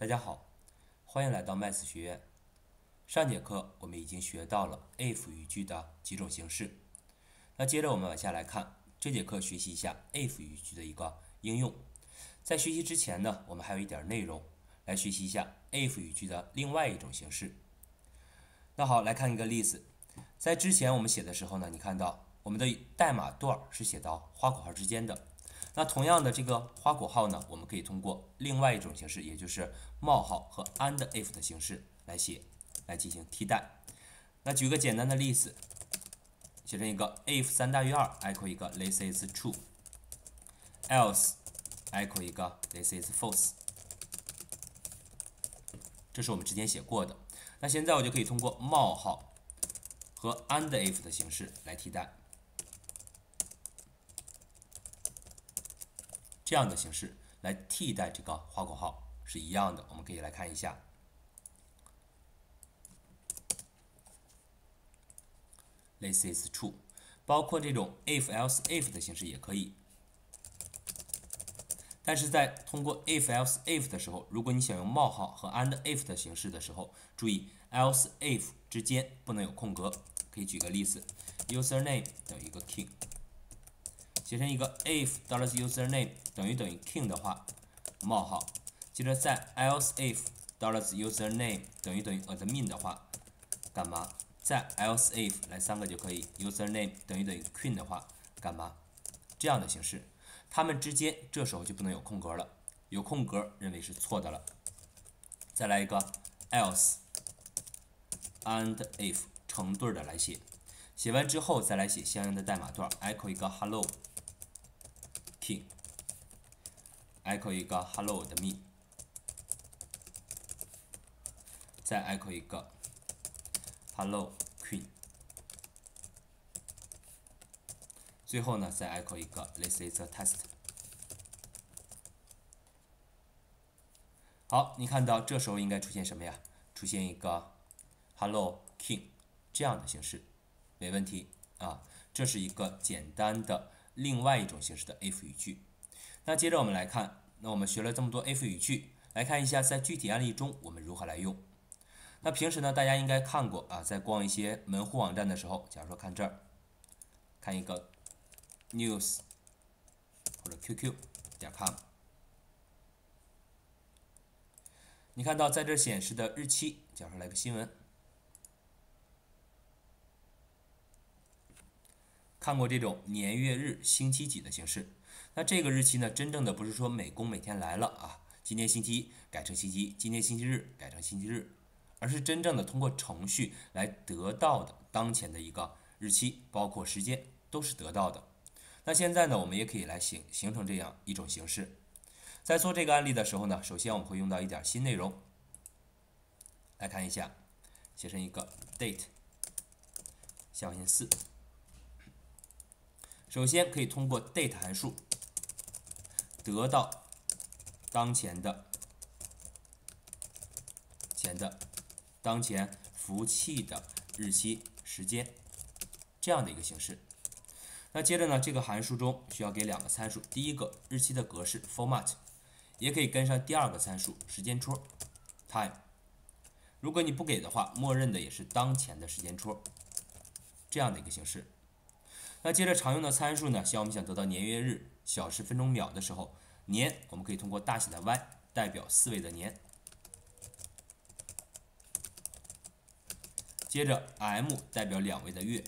大家好，欢迎来到麦斯学院。上节课我们已经学到了 if 语句的几种形式，那接着我们往下来看，这节课学习一下 if 语句的一个应用。在学习之前呢，我们还有一点内容，来学习一下 if 语句的另外一种形式。那好，来看一个例子，在之前我们写的时候呢，你看到我们的代码段是写到花括号之间的。那同样的这个花括号呢，我们可以通过另外一种形式，也就是冒号和 and if 的形式来写。来进行替代。那举个简单的例子，写成一个 if 三大于二，equal 一个 this is true，else equal 一个 this is false。这是我们之前写过的。那现在我就可以通过冒号和 and if 的形式来替代，这样的形式来替代这个花括号是一样的。我们可以来看一下。This is true，包括这种 if else if 的形式也可以。但是在通过 if else if 的时候，如果你想用冒号和 and if 的形式的时候，注意 else if 之间不能有空格。可以举个例子，username 等于一个 king，写成一个 if dollars username 等于等于 king 的话，冒号，接着在 else if dollars username 等于等于 admin 的话，干嘛？在 else if 来三个就可以，username 等于等于 queen 的话，干嘛？这样的形式，它们之间这时候就不能有空格了，有空格认为是错的了。再来一个 else and if 成对的来写，写完之后再来写相应的代码段，echo 一个 hello king，echo 一个 hello 的 me，再 echo 一个。Hello Queen，最后呢再 echo 一个 This is a test。好，你看到这时候应该出现什么呀？出现一个 Hello King 这样的形式，没问题啊。这是一个简单的另外一种形式的 if 语句。那接着我们来看，那我们学了这么多 if 语句，来看一下在具体案例中我们如何来用。那平时呢，大家应该看过啊，在逛一些门户网站的时候，假如说看这儿，看一个 news 或者 qq 点 com，你看到在这显示的日期，假如说来个新闻，看过这种年月日星期几的形式，那这个日期呢，真正的不是说美工每天来了啊，今天星期一改成星期一，今天星期日改成星期日。而是真正的通过程序来得到的当前的一个日期，包括时间都是得到的。那现在呢，我们也可以来形形成这样一种形式。在做这个案例的时候呢，首先我们会用到一点新内容。来看一下，写成一个 date 下划线四。首先可以通过 date 函数得到当前的前的。当前服务器的日期、时间这样的一个形式。那接着呢，这个函数中需要给两个参数，第一个日期的格式 format，也可以跟上第二个参数时间戳 time。如果你不给的话，默认的也是当前的时间戳这样的一个形式。那接着常用的参数呢，像我们想得到年月日、小时、分钟、秒的时候，年我们可以通过大写的 Y 代表四位的年。接着，M 代表两位的月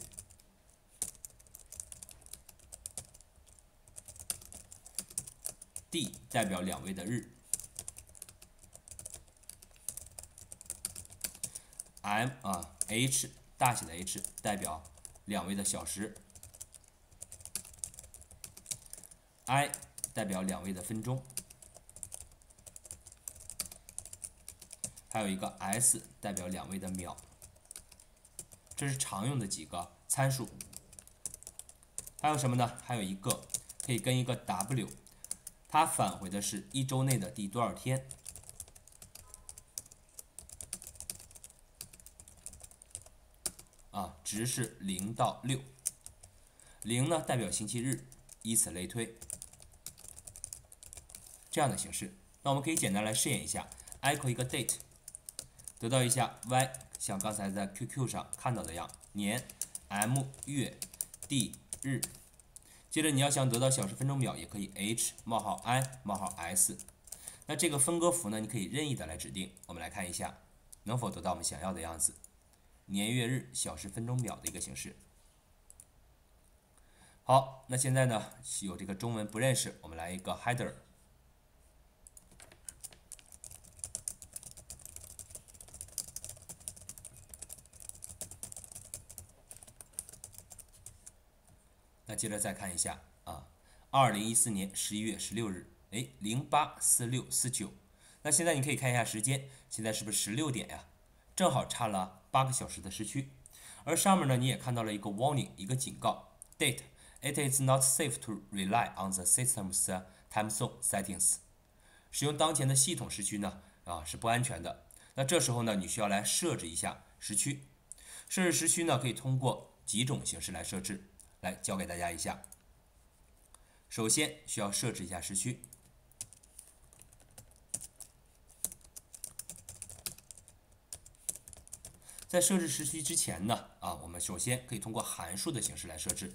，D 代表两位的日，M 啊，H 大写的 H 代表两位的小时，I 代表两位的分钟，还有一个 S 代表两位的秒。这是常用的几个参数，还有什么呢？还有一个可以跟一个 W，它返回的是一周内的第多少天？啊，值是零到六，零呢代表星期日，以此类推，这样的形式。那我们可以简单来试验一下 echo 一个 date，得到一下 y，像刚才在 QQ 上看到的样，年，m 月，d 日。接着你要想得到小时、分钟、秒，也可以 h 冒号 i 冒号 s。那这个分割符呢，你可以任意的来指定。我们来看一下，能否得到我们想要的样子，年月日、小时、分钟、秒的一个形式。好，那现在呢有这个中文不认识，我们来一个 header。接着再看一下啊，二零一四年十一月十六日，哎，零八四六四九。那现在你可以看一下时间，现在是不是十六点呀？正好差了八个小时的时区。而上面呢，你也看到了一个 warning，一个警告，date。It is not safe to rely on the system's time zone settings。使用当前的系统时区呢，啊是不安全的。那这时候呢，你需要来设置一下时区。设置时区呢，可以通过几种形式来设置。来教给大家一下。首先需要设置一下时区。在设置时区之前呢，啊，我们首先可以通过函数的形式来设置。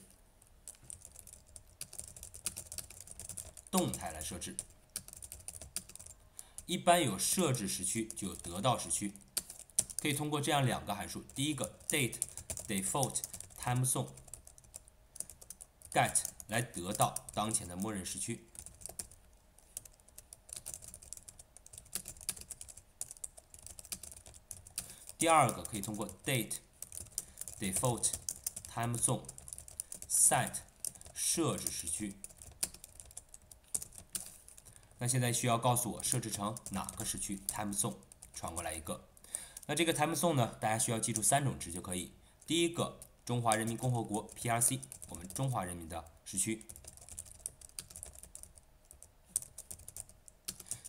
动态来设置，一般有设置时区就有得到时区，可以通过这样两个函数，第一个 date default time zone get 来得到当前的默认时区，第二个可以通过 date default time zone set 设置时区。那现在需要告诉我设置成哪个时区？Time zone 传过来一个。那这个 Time zone 呢？大家需要记住三种值就可以。第一个，中华人民共和国 PRC，我们中华人民的时区。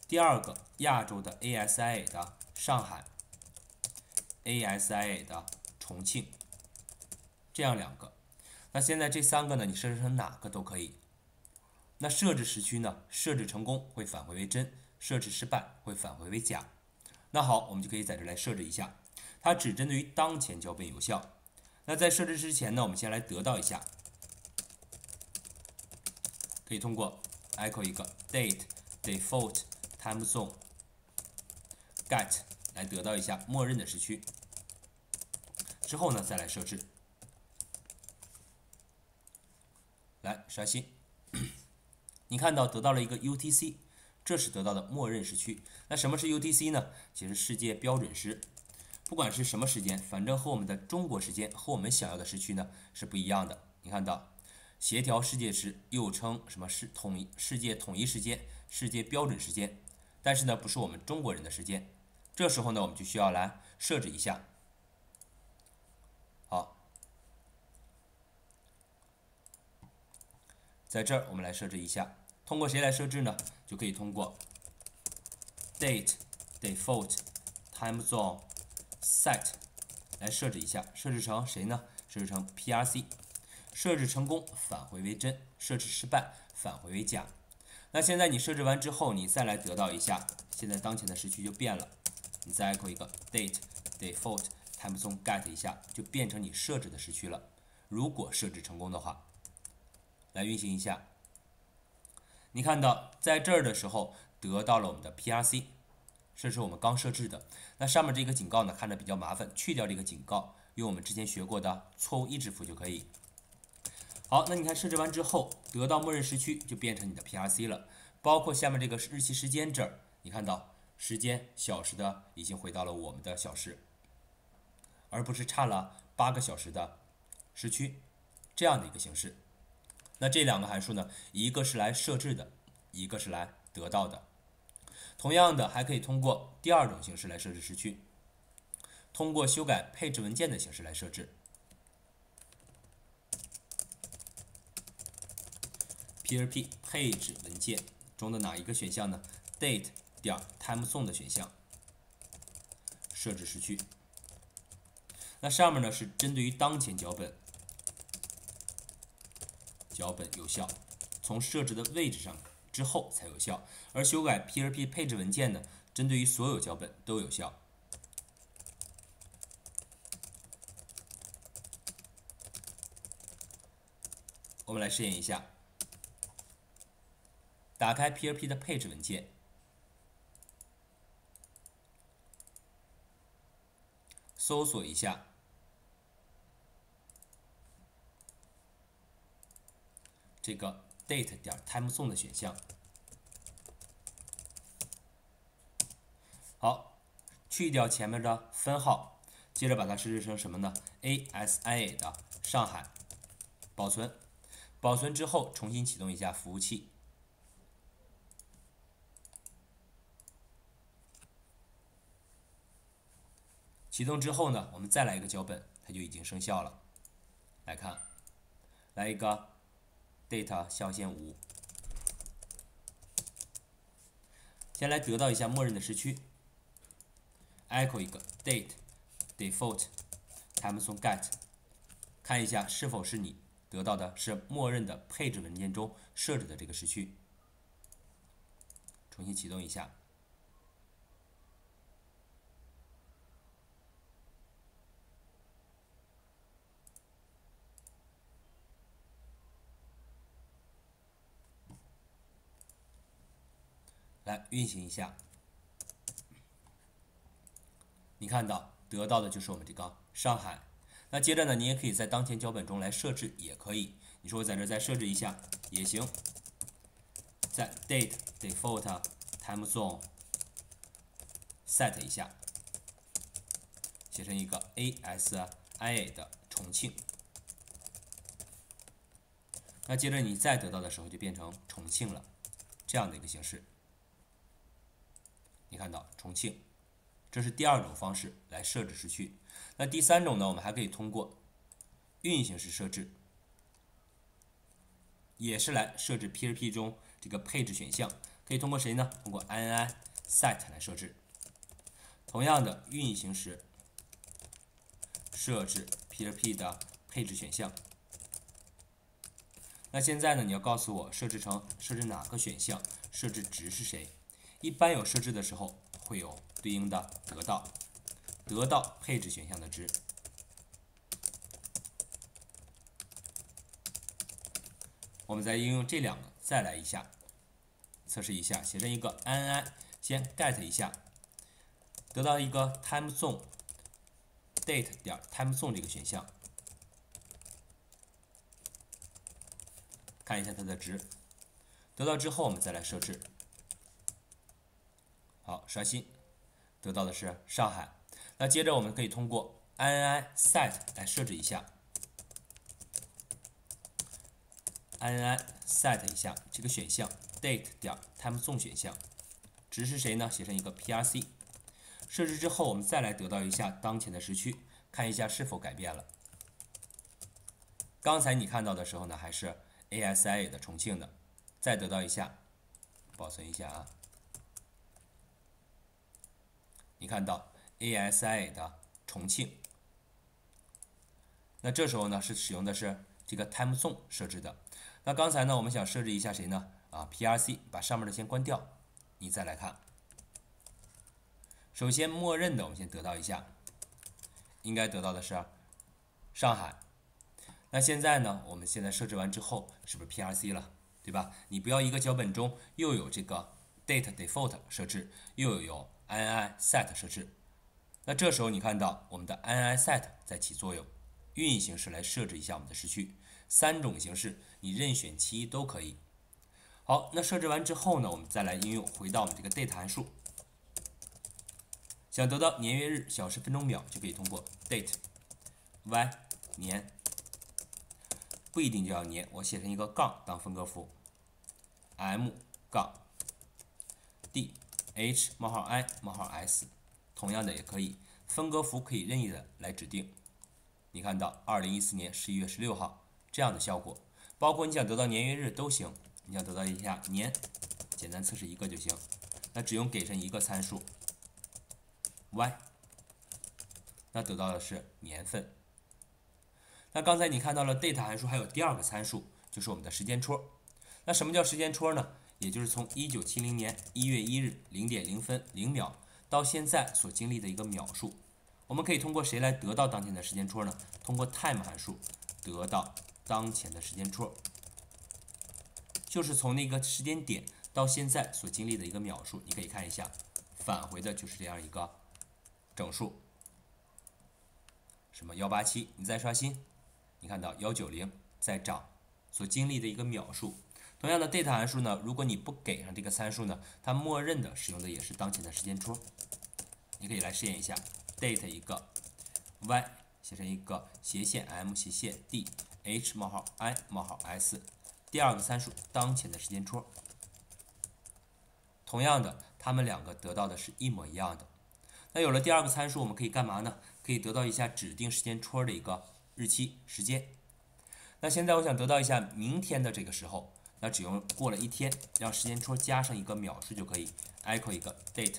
第二个，亚洲的 ASIA 的上海，ASIA 的重庆，这样两个。那现在这三个呢？你设置成哪个都可以。那设置时区呢？设置成功会返回为真，设置失败会返回为假。那好，我们就可以在这来设置一下，它只针对于当前脚本有效。那在设置之前呢，我们先来得到一下，可以通过 echo 一个 date default time zone get 来得到一下默认的时区。之后呢，再来设置，来刷新。你看到得到了一个 UTC，这是得到的默认时区。那什么是 UTC 呢？其实世界标准时，不管是什么时间，反正和我们的中国时间和我们想要的时区呢是不一样的。你看到协调世界时，又称什么世统一世界统一时间、世界标准时间，但是呢不是我们中国人的时间。这时候呢我们就需要来设置一下。好，在这儿我们来设置一下。通过谁来设置呢？就可以通过 date default time zone set 来设置一下，设置成谁呢？设置成 PRC，设置成功返回为真，设置失败返回为假。那现在你设置完之后，你再来得到一下，现在当前的时区就变了。你再 echo 一个 date default time zone get 一下，就变成你设置的时区了。如果设置成功的话，来运行一下。你看到在这儿的时候得到了我们的 PRC，这是我们刚设置的。那上面这个警告呢，看着比较麻烦，去掉这个警告，用我们之前学过的错误抑制符就可以。好，那你看设置完之后，得到默认时区就变成你的 PRC 了。包括下面这个日期时间这儿，你看到时间小时的已经回到了我们的小时，而不是差了八个小时的时区这样的一个形式。那这两个函数呢，一个是来设置的，一个是来得到的。同样的，还可以通过第二种形式来设置时区，通过修改配置文件的形式来设置。PRP 配置文件中的哪一个选项呢？Date 点 Time Zone 的选项，设置时区。那上面呢是针对于当前脚本。脚本有效，从设置的位置上之后才有效。而修改 PRP 配置文件呢，针对于所有脚本都有效。我们来试验一下，打开 PRP 的配置文件，搜索一下这个 date 点 timezone 的选项。好，去掉前面的分号，接着把它设置成什么呢？ASIA 的上海，保存。保存之后，重新启动一下服务器。启动之后呢，我们再来一个脚本，它就已经生效了。来看，来一个 data 象限五，先来得到一下默认的时区，echo 一个 date default timezone get，看一下是否是你。得到的是默认的配置文件中设置的这个时区。重新启动一下，来运行一下。你看到得到的就是我们这个上海。那接着呢，你也可以在当前脚本中来设置，也可以。你说我在这再设置一下也行，在 date default time zone set 一下，写成一个 ASI 的重庆。那接着你再得到的时候就变成重庆了，这样的一个形式。到重庆，这是第二种方式来设置时区。那第三种呢，我们还可以通过运行时设置，也是来设置 PHP 中这个配置选项。可以通过谁呢？通过 ini set 来设置。同样的，运行时设置 PHP 的配置选项。那现在呢，你要告诉我设置成设置哪个选项，设置值是谁？一般有设置的时候，会有对应的得到。得到配置选项的值，我们再应用这两个再来一下，测试一下，写成一个 n n，先 get 一下，得到一个 timezone date 点 timezone 这个选项，看一下它的值，得到之后我们再来设置，刷新，得到的是上海。那接着我们可以通过 ini set 来设置一下，ini set 一下这个选项 date 点 timezone 选项，值是谁呢？写成一个 prc。设置之后，我们再来得到一下当前的时区，看一下是否改变了。刚才你看到的时候呢，还是 ASIA 的重庆的，再得到一下，保存一下啊，你看到。ASI 的重庆，那这时候呢是使用的是这个 timezone 设置的。那刚才呢我们想设置一下谁呢？啊，PRC，把上面的先关掉，你再来看。首先默认的我们先得到一下，应该得到的是上海。那现在呢，我们现在设置完之后是不是 PRC 了？对吧？你不要一个脚本中又有这个 date default 设置，又有 ni set 设置。那这时候你看到我们的 ni set 在起作用，运行时来设置一下我们的时区，三种形式你任选其一都可以。好，那设置完之后呢，我们再来应用，回到我们这个 date 函数，想得到年月日、小时、分钟、秒，就可以通过 date y 年，不一定就要年，我写成一个杠当分割符，m 杠 d h 冒号 i 冒号 s。同样的也可以，分割符可以任意的来指定。你看到二零一四年十一月十六号这样的效果，包括你想得到年月日都行。你想得到一下年，简单测试一个就行。那只用给上一个参数 y，那得到的是年份。那刚才你看到了 date 函数还有第二个参数，就是我们的时间戳。那什么叫时间戳呢？也就是从一九七零年一月一日零点零分零秒到现在所经历的一个秒数。我们可以通过谁来得到当前的时间戳呢？通过 time 函数得到当前的时间戳，就是从那个时间点到现在所经历的一个秒数。你可以看一下，返回的就是这样一个整数，什么幺八七？你再刷新，你看到幺九零在涨，所经历的一个秒数。同样的 date 函数呢，如果你不给上这个参数呢，它默认的使用的也是当前的时间戳。你可以来试验一下。date 一个 y 写成一个斜线 m 斜线 d h 冒号 i 冒号 s，第二个参数当前的时间戳。同样的，它们两个得到的是一模一样的。那有了第二个参数，我们可以干嘛呢？可以得到一下指定时间戳的一个日期时间。那现在我想得到一下明天的这个时候，那只用过了一天，让时间戳加上一个秒数就可以，echo 一个 date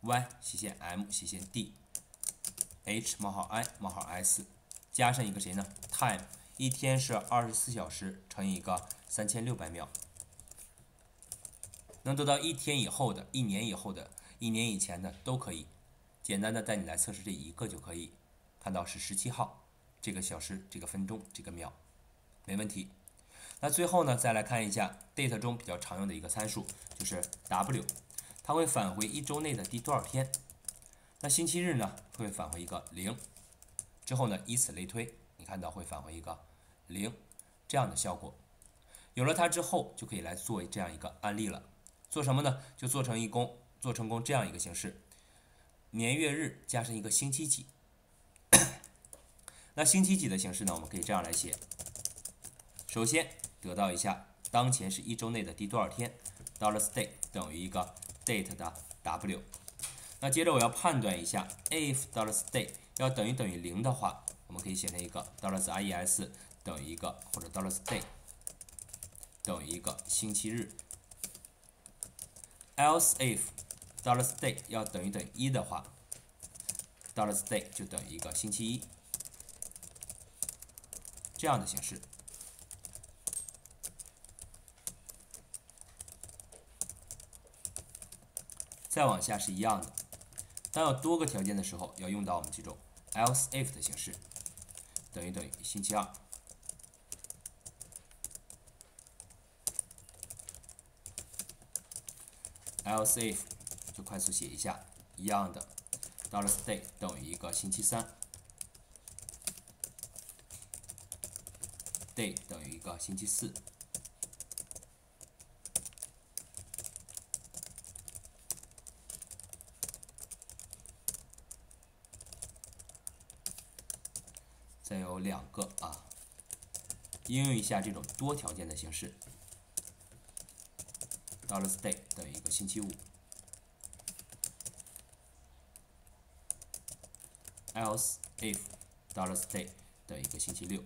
y 斜线 m 斜线 d。h 冒号 i 冒号 s 加上一个谁呢？time 一天是二十四小时乘以一个三千六百秒，能得到一天以后的、一年以后的、一年以前的都可以。简单的带你来测试这一个就可以，看到是十七号这个小时、这个分钟、这个秒，没问题。那最后呢，再来看一下 date 中比较常用的一个参数，就是 w，它会返回一周内的第多少天。那星期日呢会返回一个零，之后呢以此类推，你看到会返回一个零这样的效果。有了它之后，就可以来做这样一个案例了。做什么呢？就做成一公，做成功这样一个形式：年月日加上一个星期几。那星期几的形式呢？我们可以这样来写：首先得到一下当前是一周内的第多少天，dollar stay 等于一个 date 的 w。那接着我要判断一下，if dollar stay 要等于等于零的话，我们可以写成一个 $ies 等于一个或者 dollar stay 等于一个星期日。else if dollar stay 要等于等于一的话，$day 就等于一个星期一，这样的形式。再往下是一样的。当有多个条件的时候，要用到我们这种 else if 的形式，等于等于星期二。else if 就快速写一下，一样的，dollar day 等于一个星期三，day 等于一个星期四。再有两个啊，应用一下这种多条件的形式。Dollars day 等于一个星期五，else if Dollars day 等于一个星期六。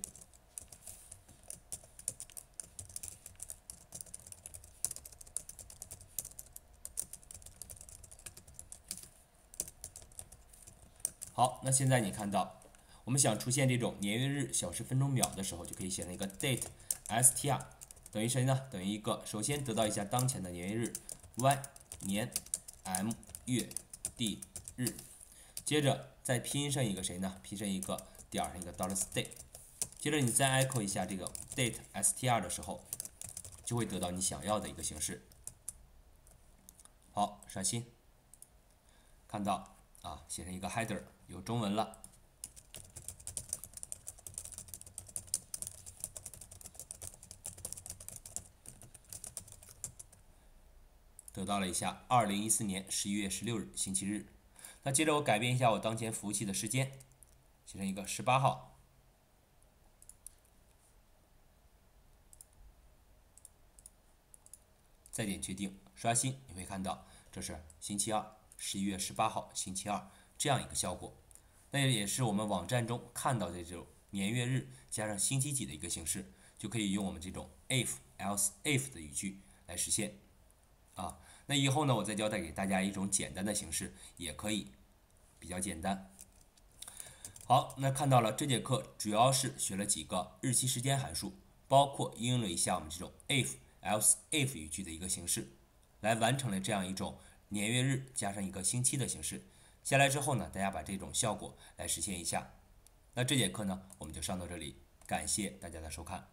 好，那现在你看到。我们想出现这种年月日小时分钟秒的时候，就可以写成一个 date str 等于谁呢？等于一个，首先得到一下当前的年月日 y 年 m 月 d 日，接着再拼上一个谁呢？拼上一个点上一个 dollar day，接着你再 echo 一下这个 date str 的时候，就会得到你想要的一个形式。好，刷新，看到啊，写成一个 header，有中文了。得到了一下，二零一四年十一月十六日星期日。那接着我改变一下我当前服务器的时间，写成一个十八号，再点确定，刷新，你会看到这是星期二，十一月十八号星期二这样一个效果。那也是我们网站中看到的这种年月日加上星期几的一个形式，就可以用我们这种 if else if 的语句来实现。啊，那以后呢，我再交代给大家一种简单的形式，也可以比较简单。好，那看到了这节课主要是学了几个日期时间函数，包括应用了一下我们这种 if else if 语句的一个形式，来完成了这样一种年月日加上一个星期的形式。下来之后呢，大家把这种效果来实现一下。那这节课呢，我们就上到这里，感谢大家的收看。